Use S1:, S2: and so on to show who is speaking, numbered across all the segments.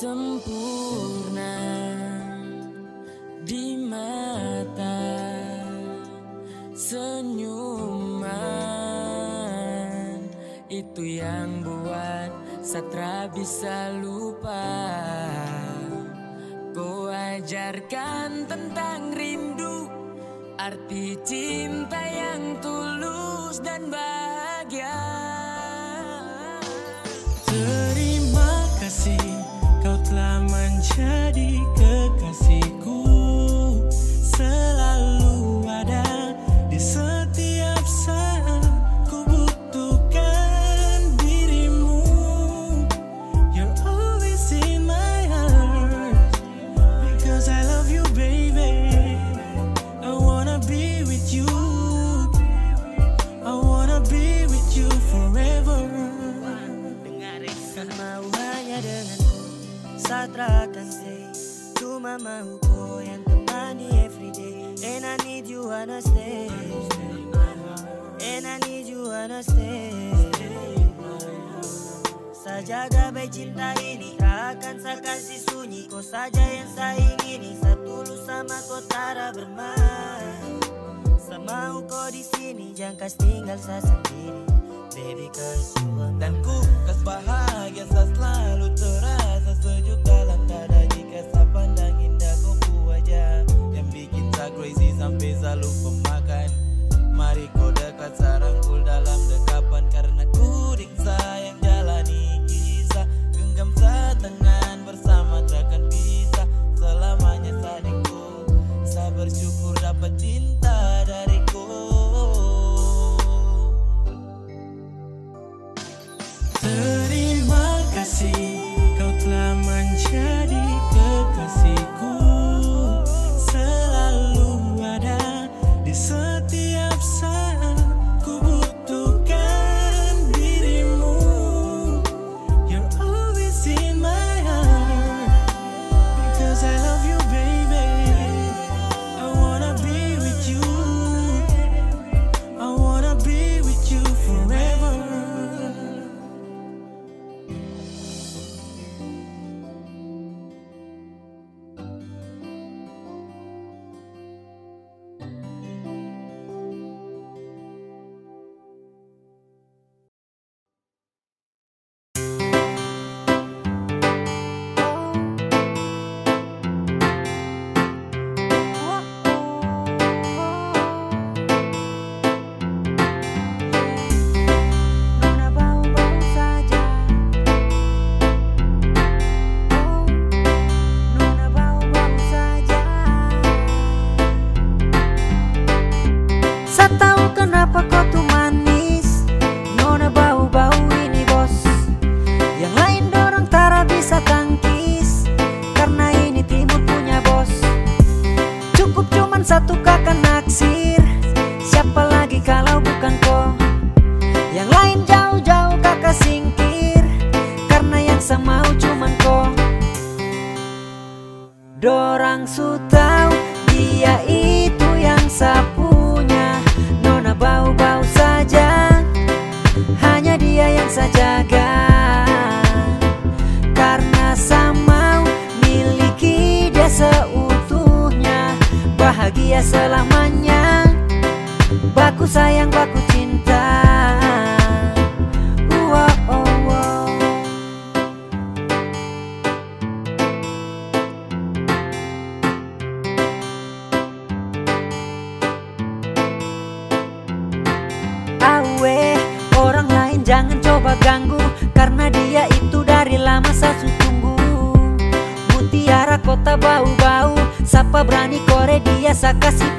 S1: sempurna di mata senyuman itu yang buat Satra bisa lupa. Kau ajarkan tentang rindu Arti cinta yang
S2: telah menjadi
S3: Stay Cuma mau kau yang temani everyday. And I need you wanna stay And I need you wanna stay Sajaga baik cinta ini Akan saya sunyi. Kau saja yang saya ingini Satulus sama kau tara bermain. Semau kau di sini Jangan kas tinggal saya sendiri. Baby cause you
S2: Dan ku kas bahagia sa selalu terasa sejuk dalam dada Jika sa pandang indah kau wajah. Yang bikin sa crazy sampai sa lupa makan Mari kau dekat sa rangkul dalam dekapan Karena ku ding sayang jalani kisah. Genggam sa tangan bersama takkan bisa Selamanya sa dengku Sa bersyukur dapat cinta dariku. Terima kasih telah menjadi kekasihku. Selalu ada di setiap saat
S3: Dorang su tahu dia itu yang sapunya. Nona bau-bau saja Hanya dia yang saya jaga Karena saya mau miliki dia seutuhnya. Bahagia selamanya Baku sayang, baku kore dia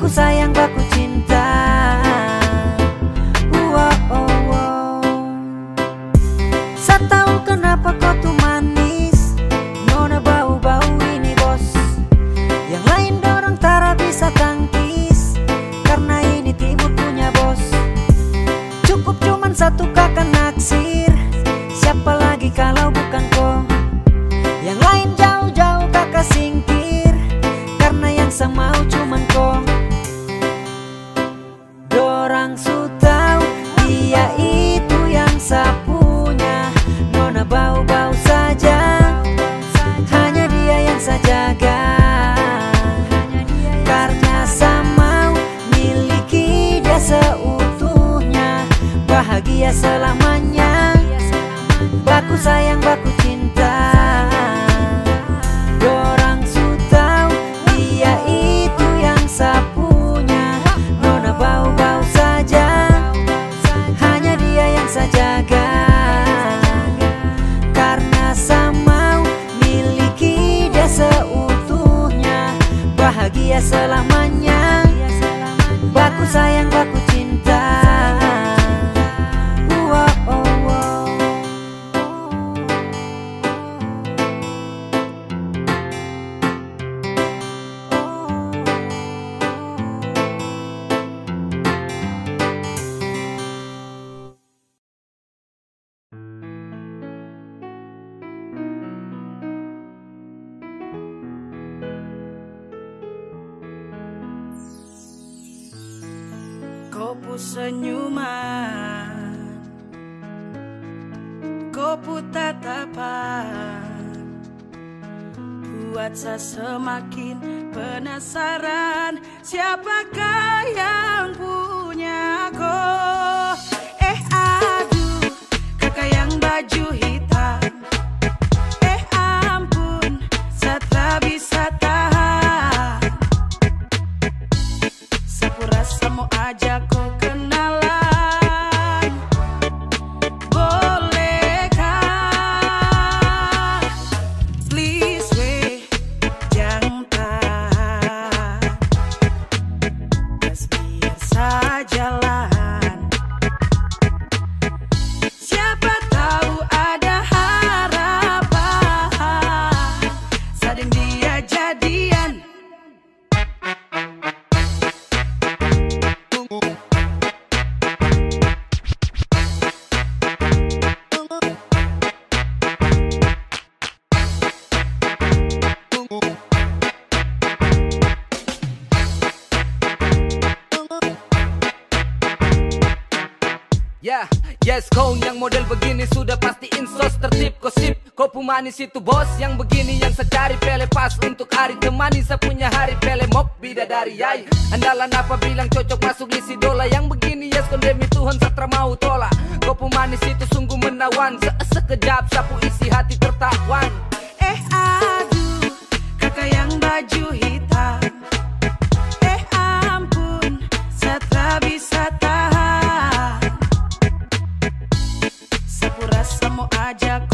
S3: Baku sayang, baku
S4: Manis itu bos. Yang begini yang saya cari pele pas untuk hari. Temani saya punya hari pele mok bidadari yai. Andalan apa bilang cocok masuk list idola yang begini yes kondemi Tuhan satra mau tolak Kau manis itu sungguh menawan. Se sekejap sapu isi hati tertawan.
S5: Eh aduh kakak yang baju hitam. Eh ampun tak bisa tahan. Sapu rasa mau ajak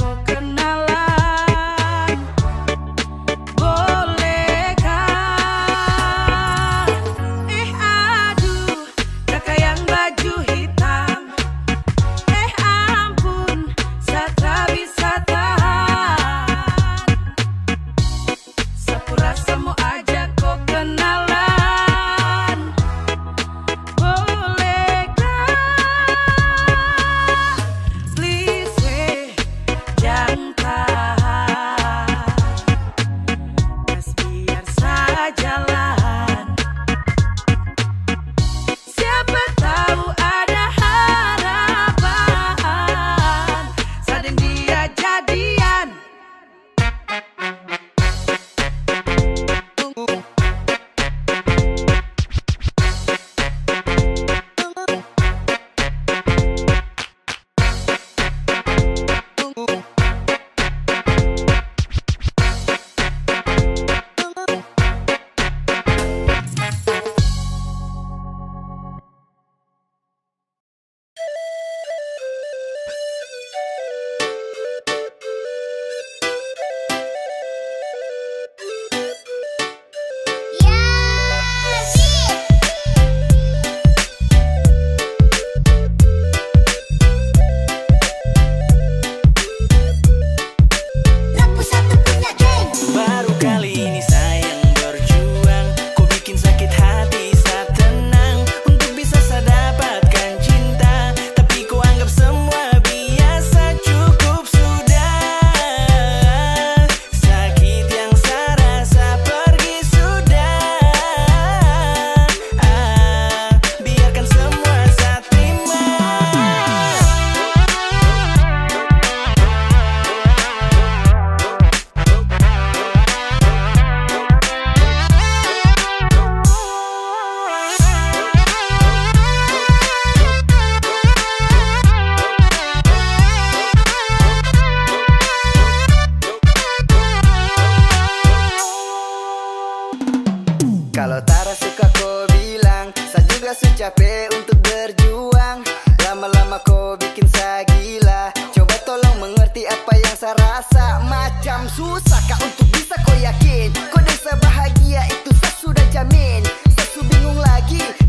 S6: rasa macam susah kak untuk bisa kau yakin? Kau desa bahagia itu saya sudah jamin. Saya bingung lagi.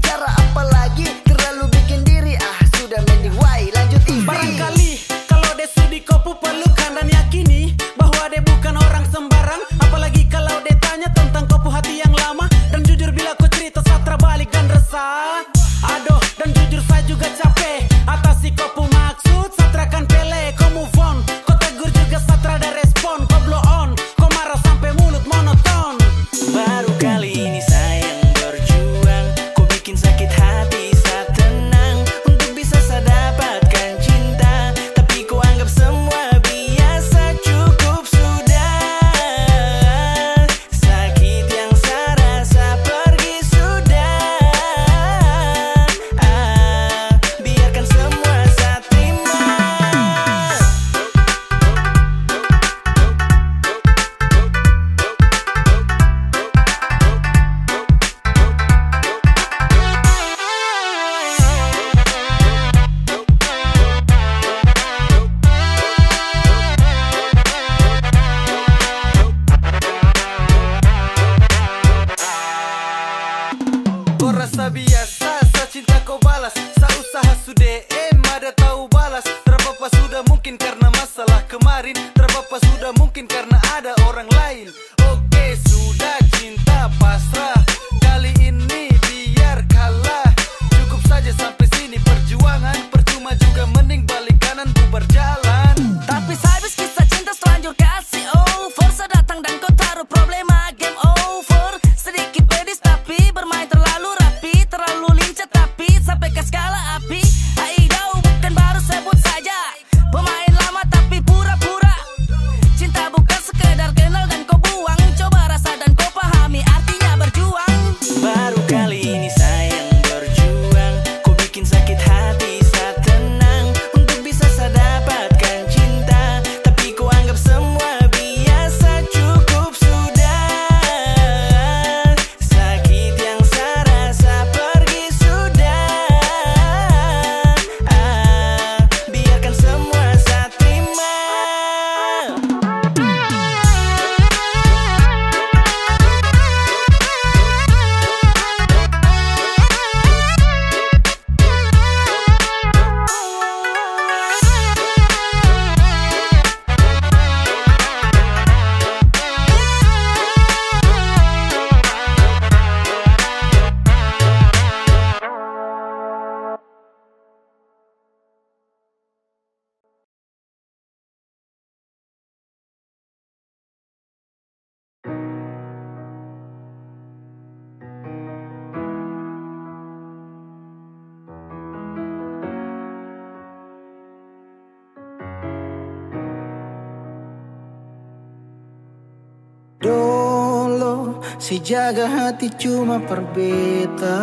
S6: Si jaga hati cuma perbeta.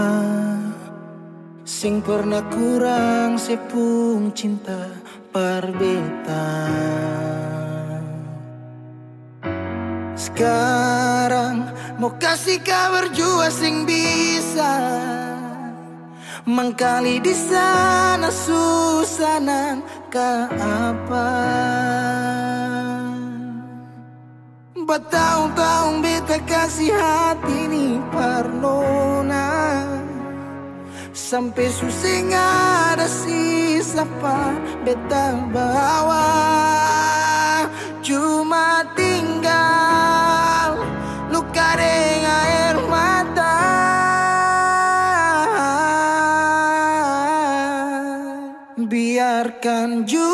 S6: Sing pernah kurang sepung cinta perbeta Sekarang mau kasih kabar jua sing bisa. Mengkali di sana susanan ke apa? Bertahun-tahun beta kasih hati ini parnona Sampai susing ada sisa pa beta bawa. Cuma tinggal luka dengan air mata. Biarkan juga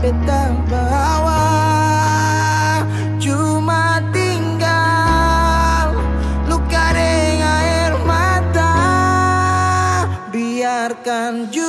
S6: sampai awal Cuma tinggal luka dengan air mata. Biarkan juga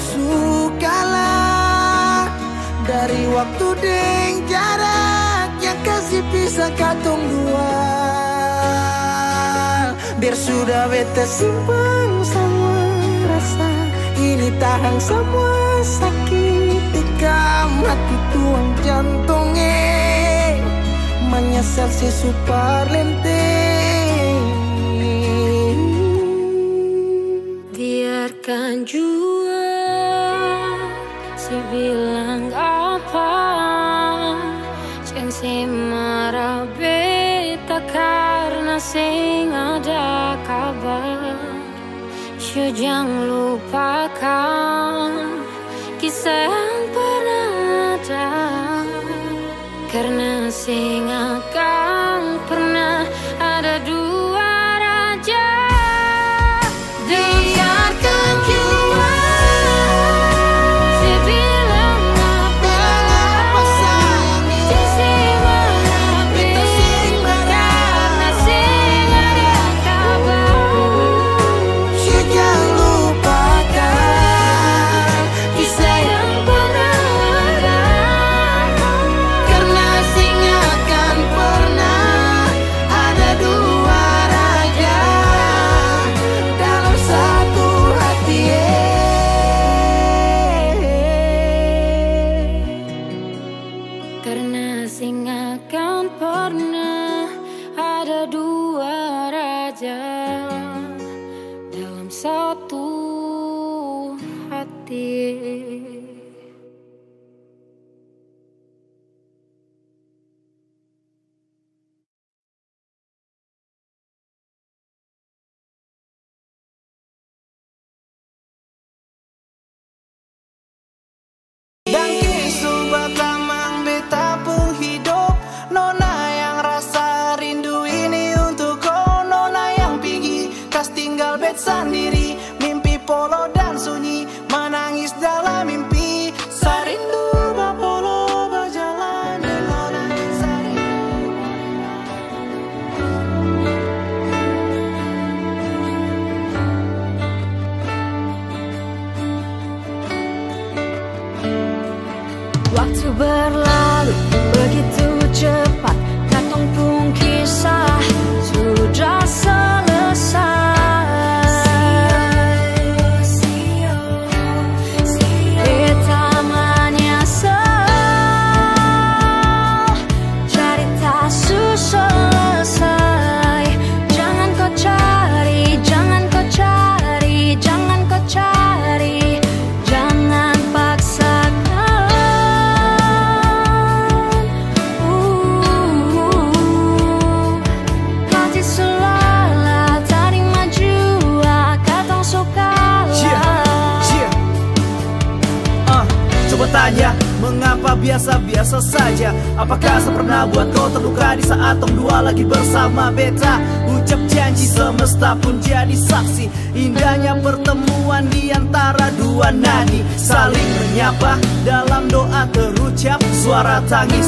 S6: sukalah Dari waktu deng jarak Yang kasih bisa katung dua Biar sudah bete simpan semua rasa Ini tahan semua sakit di mati tuang jantung Menyesal si super
S7: lente. Biarkan juga bilang apa? Ceng si marabita karena sing ada kabar. Syu jangan lupakan Kisah yang pernah ada. Karena sing ada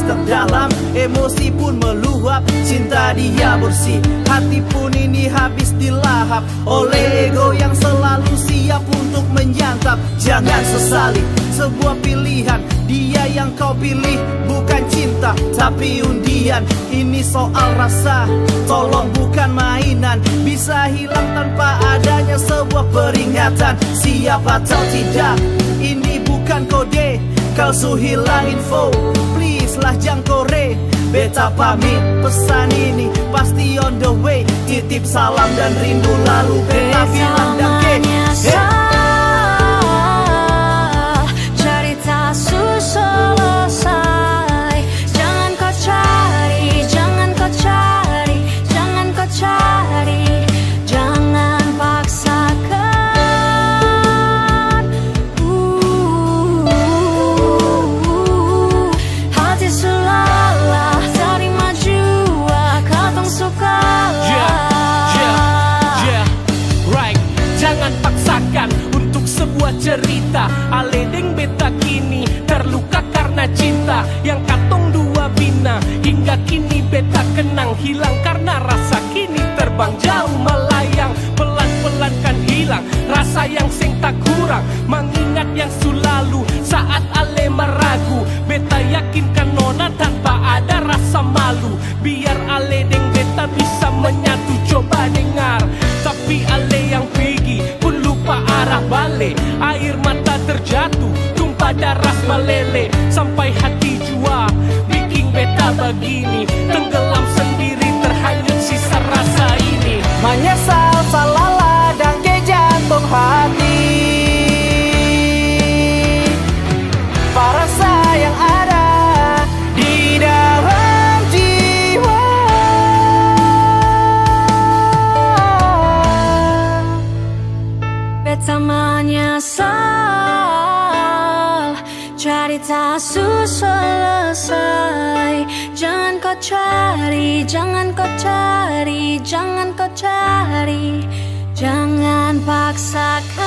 S8: terdalam, emosi pun meluap Cinta dia bersih, hati pun ini habis dilahap. Oleh ego yang selalu siap untuk menyantap. Jangan sesali sebuah pilihan. Dia yang kau pilih bukan cinta tapi undian. Ini soal rasa tolong bukan mainan. Bisa hilang tanpa adanya sebuah peringatan. Siap atau tidak ini bukan kode. Kau hilang info Please lah jangan kore Beta pamit pesan ini. Pasti on the way Titip salam dan rindu lalu. Beta bilang dan ke
S7: menyesal
S9: Hingga kini beta kenang hilang karena rasa kini terbang jauh melayang. Pelan-pelan kan hilang rasa yang sing tak kurang. Mengingat yang selalu saat ale meragu. Beta yakinkan nona tanpa ada rasa malu. Biar ale deng beta bisa menyatu coba dengar Tapi ale yang pergi pun lupa arah balik Air mata terjatuh tumpah darah meleleh Sampai hati bikin beta
S7: jangan kau cari Jangan kau cari. Jangan paksakan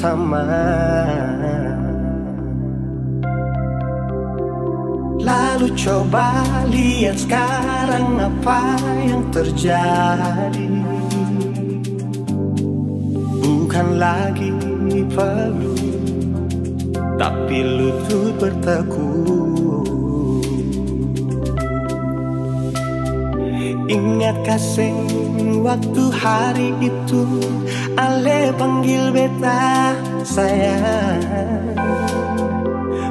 S8: pertama. Lalu coba lihat sekarang apa yang terjadi. Bukan lagi peluk Tapi lutut bertekuk Ingat kasih waktu hari itu. Ale panggil beta sayang.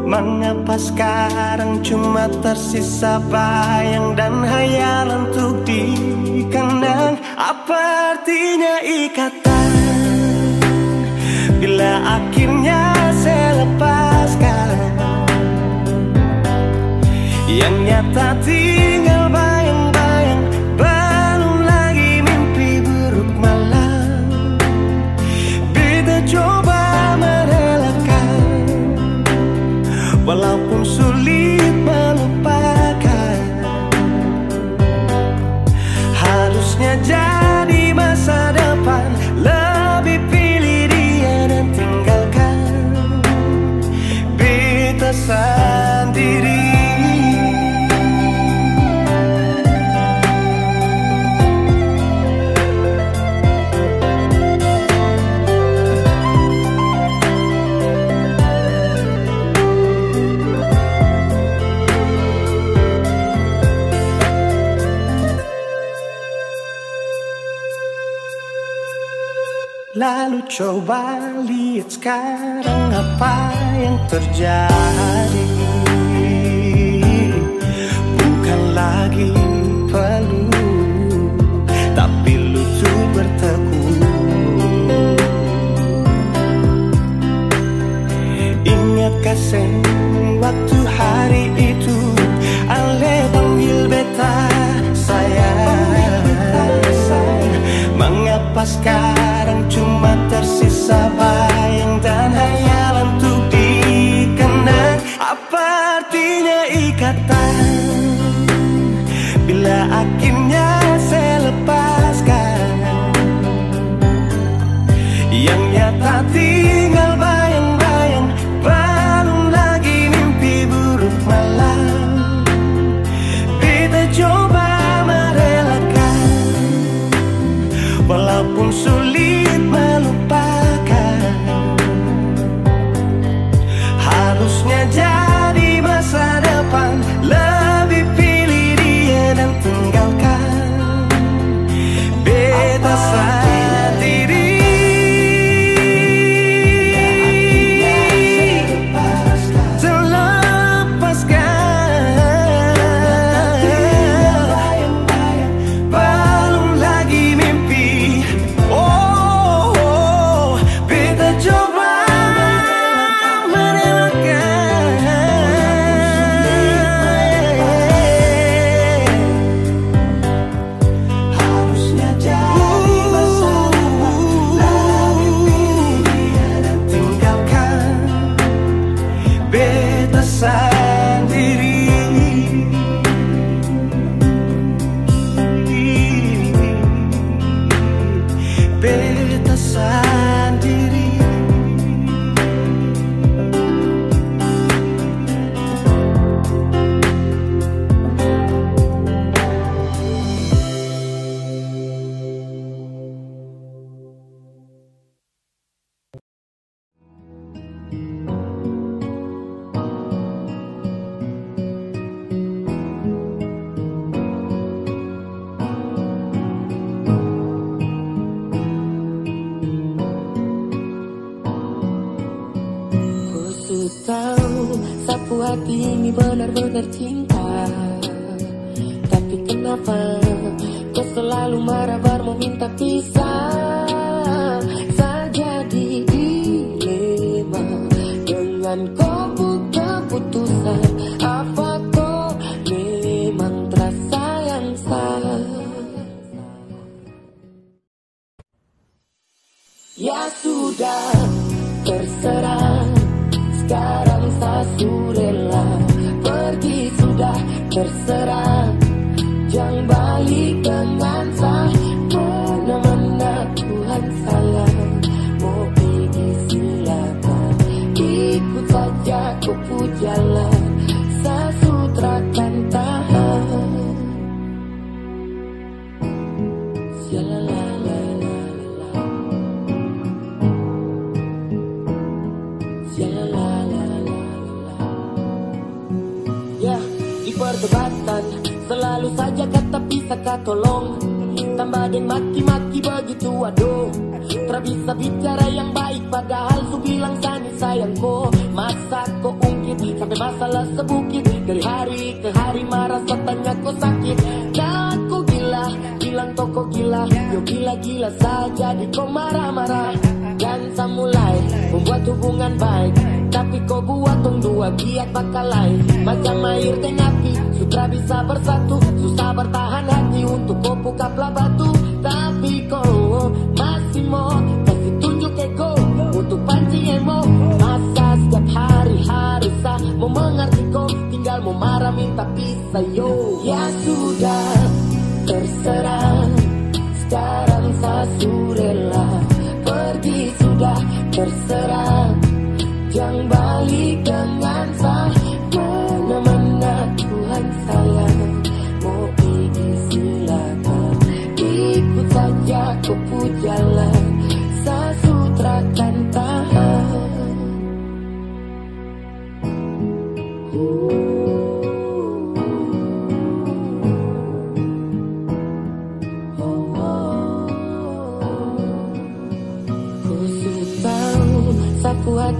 S8: Mengapa sekarang cuma tersisa bayang dan hayal untuk dikenang? Apa artinya ikatan? Bila akhirnya saya lepaskan Yang nyata tinggal
S6: Lalu coba lihat sekarang apa yang terjadi. Bukan lagi peluk Tapi lutut bertekuk Ingatkah sen waktu hari itu Ale panggil beta sayang Mengapa sekarang
S10: hati ini benar-benar cinta. Tapi kenapa kau selalu marah baru meminta pisah? Saja di dilema dengan kau bisakah tolong. Tambah deng maki-maki begitu aduh. Tak bisa bicara yang baik Padahal su bilang sani sayangku. Masa kau ungkit Sampai masalah sebukit. Dari hari ke hari marah tanya kau sakit. Nah kau gila Bilang toko gila. Yo gila-gila saja di kau marah-marah. Dan saya mulai Membuat hubungan baik Tapi kau buat tong dua giat bakal lain. Macam air dan api Sutra bisa bersatu. Susah bertahan hati Untuk kau bukaplah batu. Tapi kau masih mau Kasih tunjuk ego Untuk pancing emo. Masa setiap hari harus sah Mau mengerti kau. Tinggal mau marah minta pisah yo. Ya sudah terserah. Sekarang saya sudah Pergi sudah terserah Jangan balik dengan saya Mana-mana Tuhan sayang Mau pergi silakan Ikut saja kupu jalan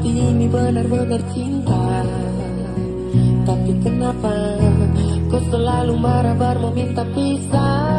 S10: ini benar-benar cinta. Tapi kenapa kau selalu marah baru meminta pisah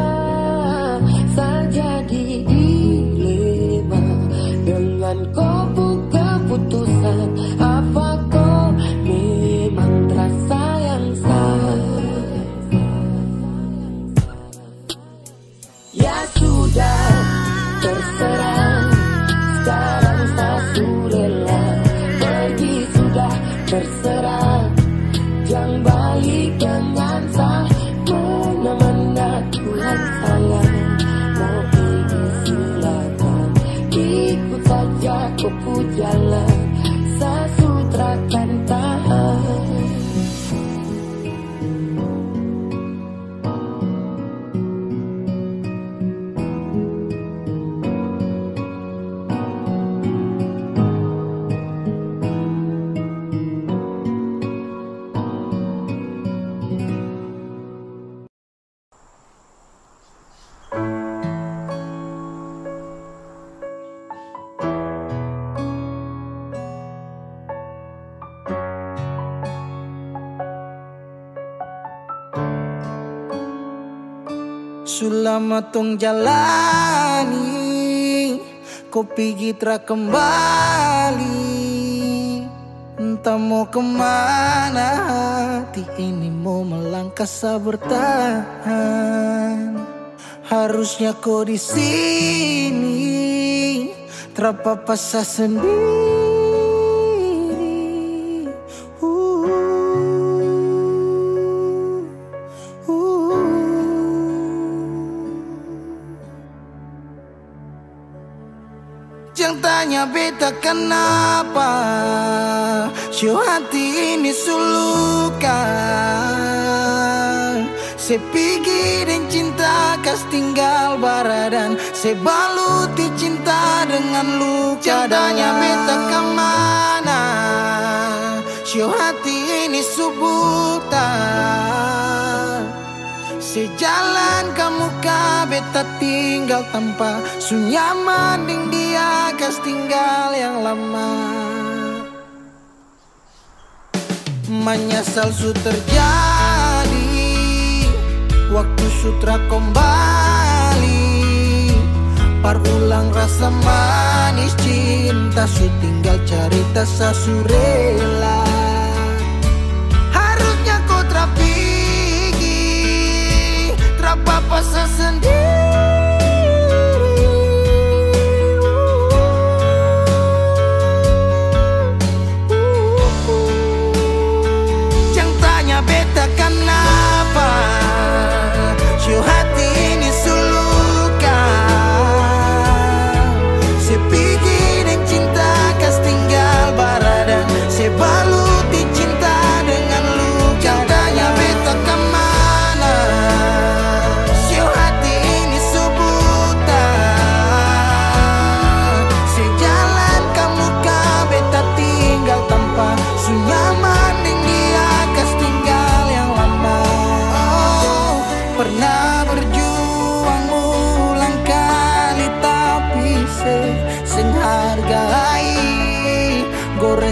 S6: Sulama tong jalani Kopi gitra kembali. Entah mau ke mana Hati ini mau melangkah saya bertahan Harusnya kau di sini Terpapa saya sendiri beta kenapa Sio hati ini sulukan. Se pergi dan cinta kas tinggal baradan Se baluti cinta dengan luka Jadanya beta ke mana? Sio hati ini subutan Sejalan kamu ka beta tinggal tanpa Sunyaman ding dia kas tinggal yang lama. Menyesal su terjadi Waktu sutra kembali. Parulang rasa manis cinta Su tinggal cerita sasurela Terapa saya sendiri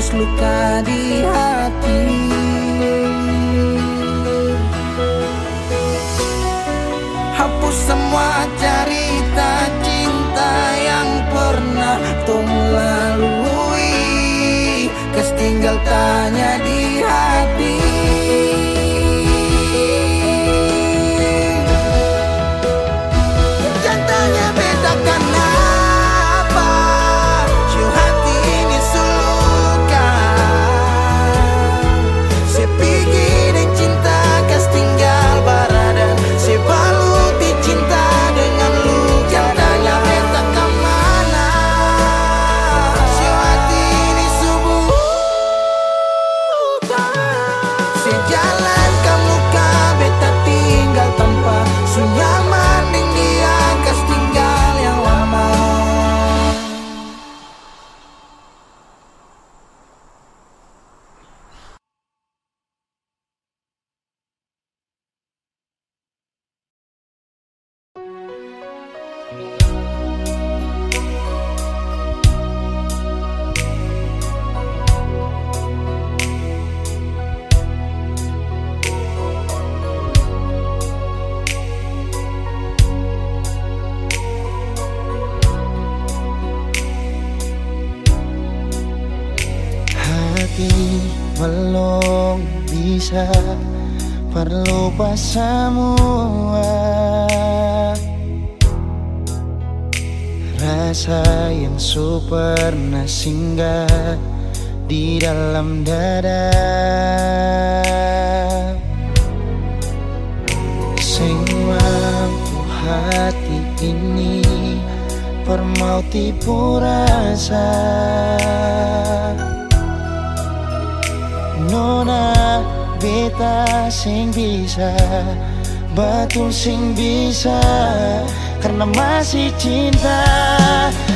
S6: Luka di hati. Hapus semua cerita cinta yang pernah tung lalui. Kes tinggal tanya di hati
S11: Semua Rasa yang super singgah Di dalam dada. Mampu hati ini Permauti rasa. Nona beta sing bisa Betul sing bisa. Karena masih cinta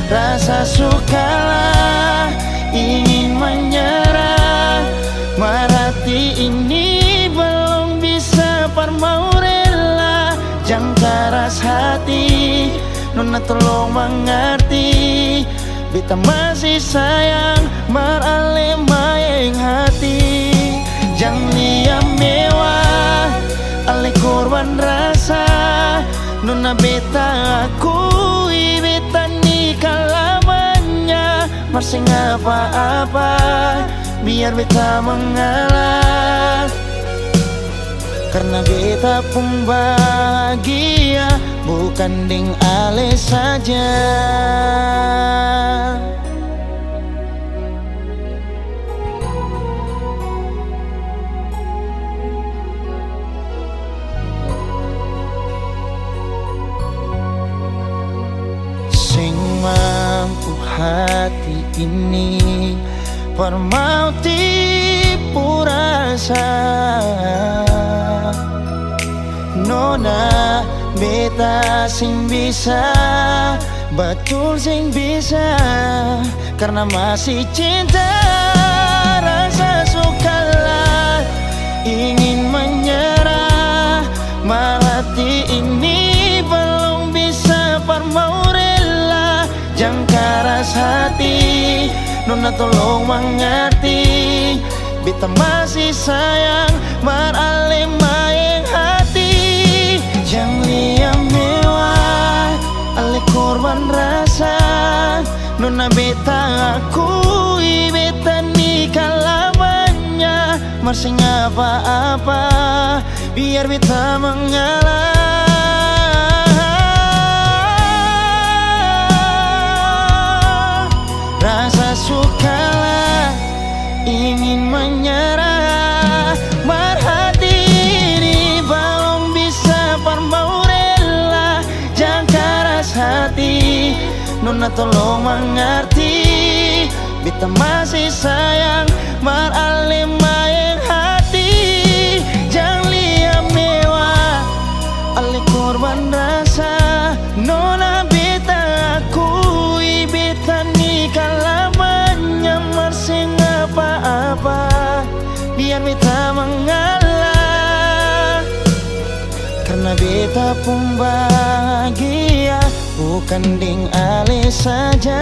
S11: Rasa sukalah Ingin menyerah. Marati ini belum bisa Parmau rela. Jangan keras hati Nona tolong mengerti. Beta masih sayang Marale mayeng hati Nona beta akui Beta nikah lamanya Masih apa-apa Biar beta mengalah. Karena beta pun bahagia Bukan ding ale saja mampu hati ini. Permauti purasa Nona beta sing bisa Betul sing bisa. Karena masih cinta Rasa sukalah Ingin menyerah Jangan keras hati Nona tolong mengerti. Beta masih sayang Marale mayeng hati. Jangan liam mewah Ale korban rasa. Nona beta akui Beta nikah lamanya Masih apa-apa Biar beta mengalah Rasa sukalah ingin menyerah. Marhati ini belum bisa parmau rela. Jangan keras hati Nona tolong mengerti. Beta masih sayang Marale mayeng hati. Jangan liam mewah Ale korban pun bahagia Bukan ding ale saja